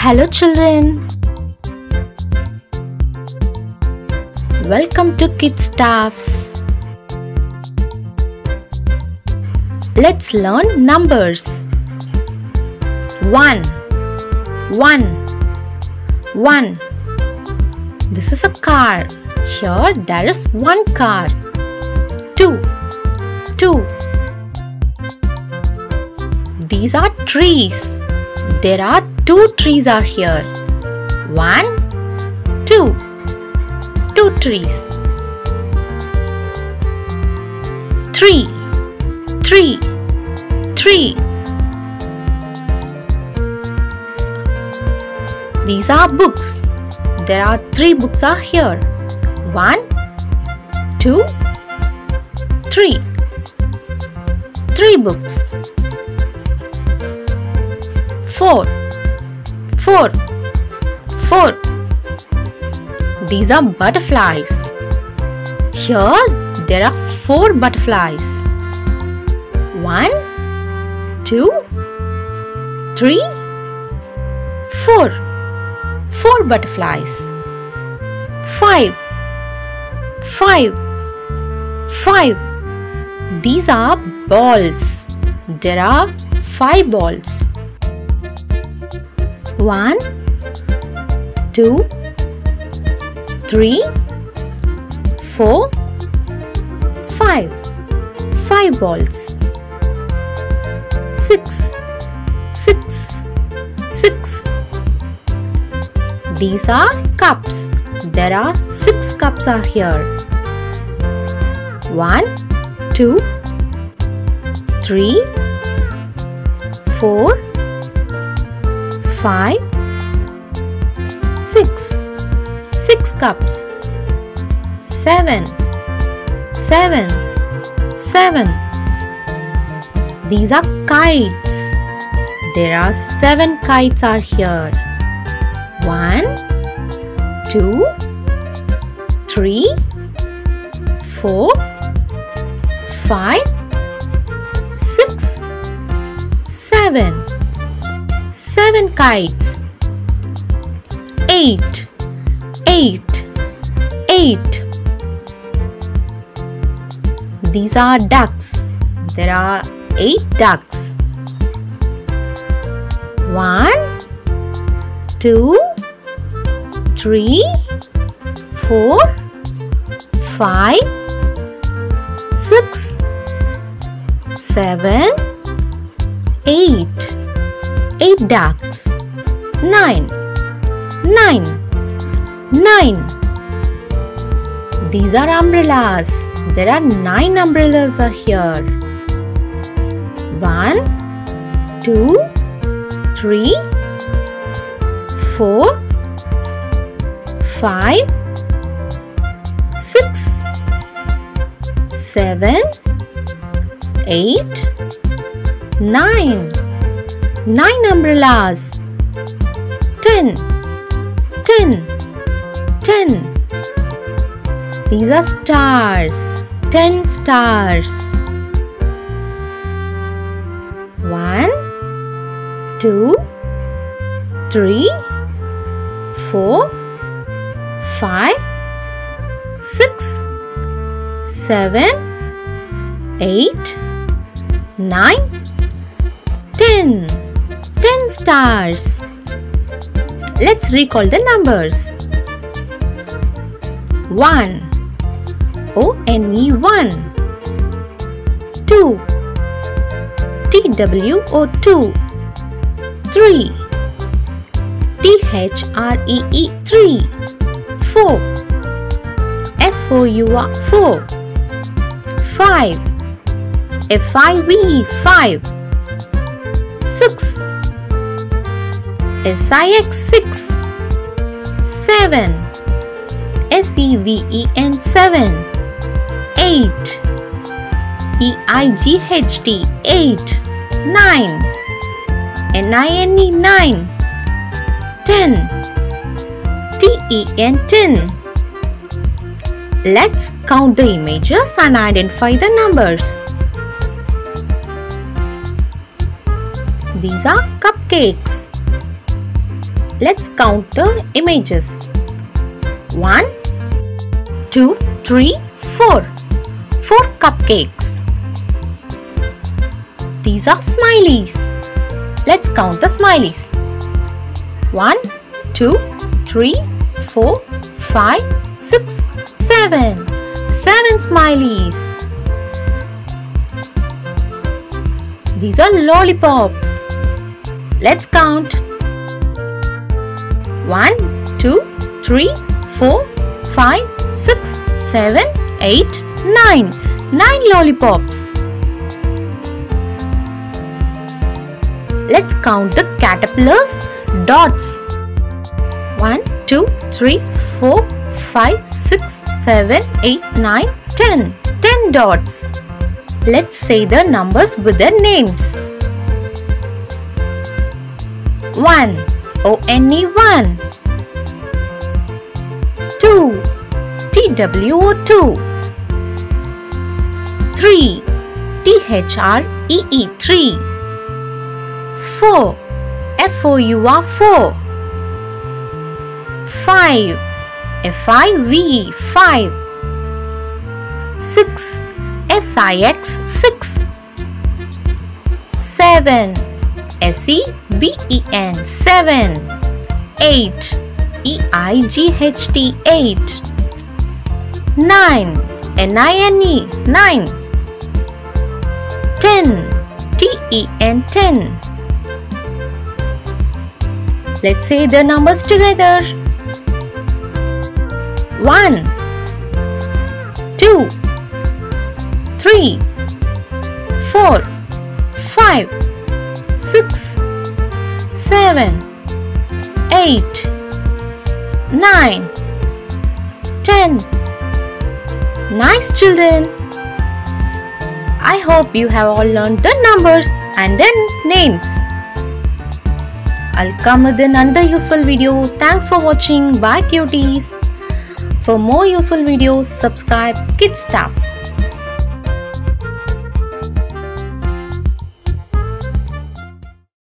Hello, children. Welcome to Kids Stuffz. Let's learn numbers. One, one, one. This is a car. Here there is one car. Two, two. These are trees. There are two trees are here. One, two. Two trees. Three, three, three. These are books. There are three books are here. One, two, three. Three books. Four, four, four. These are butterflies. Here there are four butterflies. One, two, three, four. Four butterflies. Five, five, five. These are balls. There are five balls. One, two, three, four, five. Five balls. Six, six, six. These are cups. There are six cups are here. One, two, three, four, five, six. Six cups. Seven, seven, seven. These are kites. There are seven kites are here. One, two, three, four, five, six, seven. Seven kites. Eight, eight, eight. These are ducks. There are eight ducks. One, two, three, four, five, six, seven, eight. Eight ducks. Nine, nine, nine. These are umbrellas. There are nine umbrellas are here. One, two, three, four, five, six, seven, eight, nine. Nine umbrellas. 10 10 10 These are stars. Ten stars. One, two, three, four, five, six, seven, eight, nine, ten stars. Let's recall the numbers. 1 O-N-E. 1 2 T-W-O-2 3 T-H-R-E-E. 3 4 F-O-U-R. 4 5 F-I-V 5 Six. Seven. S E V E N seven. Eight. E I G H T eight. Nine. N I N E nine. Ten. T E N ten. Let's count the images and identify the numbers. These are cupcakes. Let's count the images. 1, 2, 3, 4. 4 cupcakes. These are smileys. Let's count the smileys. 1, 2, 3, 4, 5, 6, 7. 7 smileys. These are lollipops. Let's count. 1, 2, 3, 4, 5, 6, 7, 8, 9. 9 lollipops. Let's count the caterpillars dots. 1, 2, 3, 4, 5, 6, 7, 8, 9, 10. 10 dots. Let's say the numbers with their names. 1. O-N-E 1 2. T-W-O 2 3. T-H-R-E-E 3 4. F-O-U-R 4 5. F-I-V-E 5 6. S-I-X 6 7. S-E-V-E-N. 7 8. E-I-G-H-T. 8 9. N-I-N-E. 9 10. T-E-N. 10 Let's say the numbers together. 1 2 3 4 5 6 7 8 9 10 Nice children! I hope you have all learned the numbers and their names. I'll come with another useful video. Thanks for watching. Bye cuties. For more useful videos, subscribe Kids Stuffz.